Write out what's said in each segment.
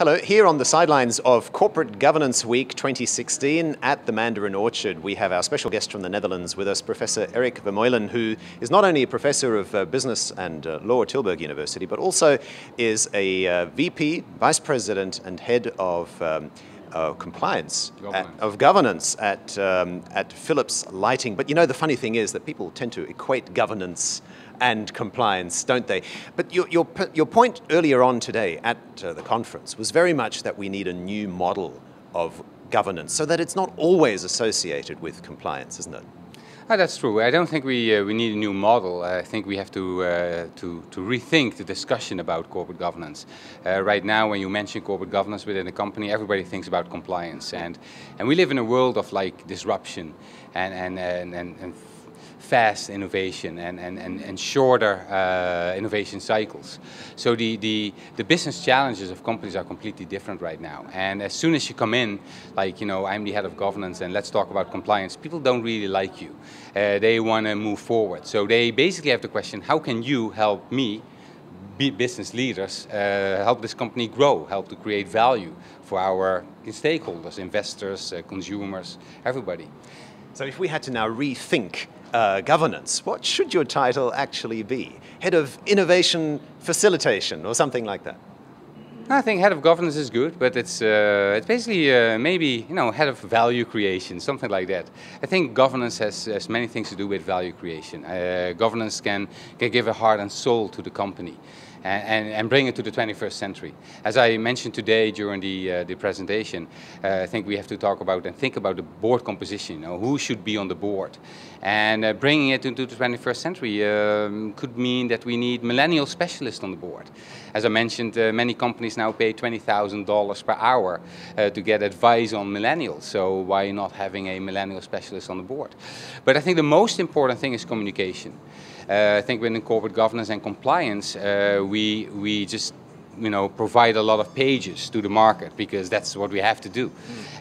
Hello, here on the sidelines of Corporate Governance Week 2016 at the Mandarin Orchard, we have our special guest from the Netherlands with us, Professor Erik Vermeulen, who is not only a professor of uh, business and uh, law at Tilburg University, but also is a uh, VP, vice president, and head of um, uh, compliance governance. At, of governance at um, at Philips Lighting. But you know the funny thing is that people tend to equate governance and compliance, don't they? But your your your point earlier on today at uh, the conference was very much that we need a new model of governance so that it's not always associated with compliance, isn't it? Oh, that's true. I don't think we, uh, we need a new model. I think we have to, uh, to, to rethink the discussion about corporate governance. Uh, right now, when you mention corporate governance within a company, everybody thinks about compliance. And, and we live in a world of like disruption and, and, and, and, and fast innovation and, and, and, and shorter uh, innovation cycles. So the, the, the business challenges of companies are completely different right now. And as soon as you come in, like, you know, I'm the head of governance and let's talk about compliance, people don't really like you. Uh, they want to move forward. So they basically have the question, how can you help me be business leaders uh, help this company grow, help to create value for our stakeholders, investors, uh, consumers, everybody. So if we had to now rethink uh, governance, what should your title actually be? Head of Innovation Facilitation or something like that? I think head of governance is good, but it's uh, it's basically uh, maybe you know head of value creation, something like that. I think governance has, has many things to do with value creation. Uh, governance can can give a heart and soul to the company and, and, bring it to the 21st century. As I mentioned today during the, uh, the presentation, uh, I think we have to talk about and think about the board composition, you know, who should be on the board. And uh, bringing it into the 21st century um, could mean that we need millennial specialists on the board. As I mentioned, uh, many companies now pay $20,000 per hour uh, to get advice on millennials, so why not having a millennial specialist on the board? But I think the most important thing is communication. Uh, I think within corporate governance and compliance, we, we just you know, provide a lot of pages to the market because that's what we have to do. Mm.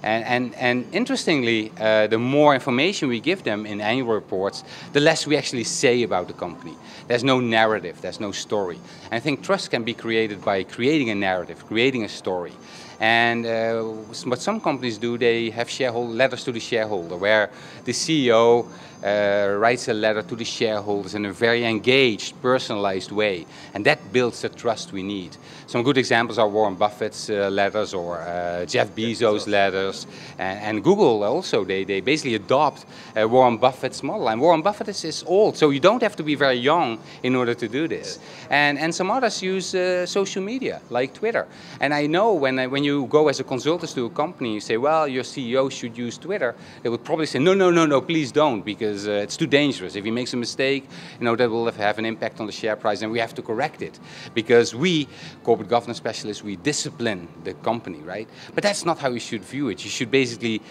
And, and, and interestingly, uh, the more information we give them in annual reports, the less we actually say about the company. There's no narrative, there's no story. And I think trust can be created by creating a narrative, creating a story. And uh, what some companies do, they have shareholder letters to the shareholder, where the CEO uh, writes a letter to the shareholders in a very engaged, personalized way. And that builds the trust we need. Some good examples are Warren Buffett's uh, letters or uh, Jeff Bezos' letters. And, and, Google also, they, they basically adopt uh, Warren Buffett's model. And Warren Buffett is, is, old, so you don't have to be very young in order to do this. And, and some others use uh, social media, like Twitter. And I know when, when you you go as a consultant to a company, you say, well, your CEO should use Twitter, they would probably say, no, no, no, no, please don't, because uh, it's too dangerous. If he makes a mistake, you know, that will have an impact on the share price, and we have to correct it. Because we, corporate governance specialists, we discipline the company, right? But that's not how you should view it. You should basically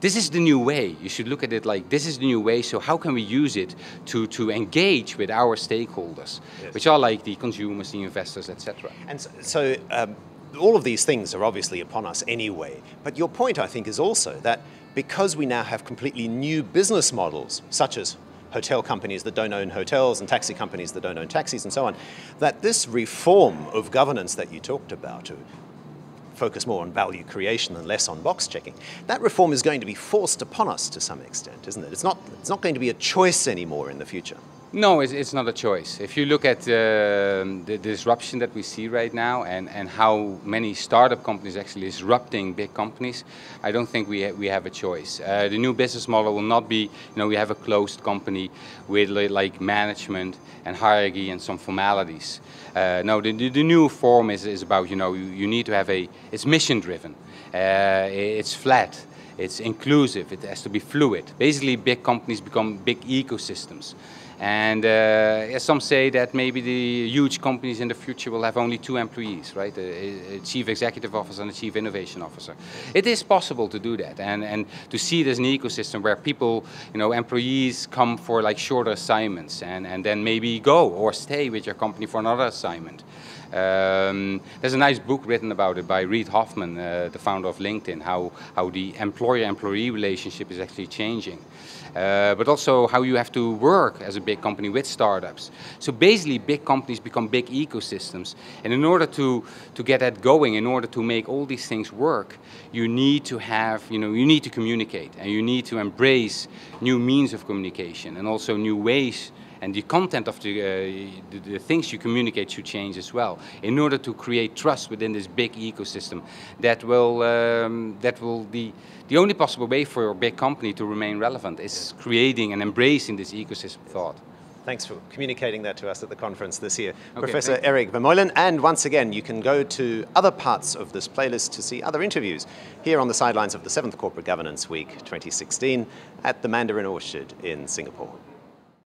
this is the new way. You should look at it like this is the new way. So how can we use it to, to engage with our stakeholders, yes. which are like the consumers, the investors, etc. And so, so um, all of these things are obviously upon us anyway. But your point, I think, is also that because we now have completely new business models, such as hotel companies that don't own hotels and taxi companies that don't own taxis and so on, that this reform of governance that you talked about, to focus more on value creation and less on box checking, that reform is going to be forced upon us to some extent, isn't it? It's not, it's not going to be a choice anymore in the future. No, it's, it's not a choice. If you look at uh, the disruption that we see right now and, and how many startup companies actually disrupting big companies, I don't think we, ha we have a choice. Uh, the new business model will not be, you know, we have a closed company with like management and hierarchy and some formalities. Uh, no, the, the, new form is, is about, you know, you, you need to have a, it's mission driven, uh, it's flat, it's inclusive, it has to be fluid. Basically, big companies become big ecosystems. And uh, some say that maybe the huge companies in the future will have only two employees, right? A, a, chief executive officer and a chief innovation officer. It is possible to do that and, and to see it as an ecosystem where people, you know, employees come for like shorter assignments and, and then maybe go or stay with your company for another assignment. Um, there's a nice book written about it by Reid Hoffman, uh, the founder of LinkedIn, how, how the employer-employee relationship is actually changing. Uh, but also how you have to work as a big company with startups. So basically big companies become big ecosystems. And in order to, to get that going, in order to make all these things work, you need to have, you know, you need to communicate and you need to embrace new means of communication and also new ways and the content of the, uh, the, the, things you communicate should change as well in order to create trust within this big ecosystem that will um, that will be the only possible way for a big company to remain relevant is creating and embracing this ecosystem thought. Thanks for communicating that to us at the conference this year. Okay, Professor Erik Vermeulen, and once again, you can go to other parts of this playlist to see other interviews here on the sidelines of the 7th Corporate Governance Week 2016 at the Mandarin Orchard in Singapore.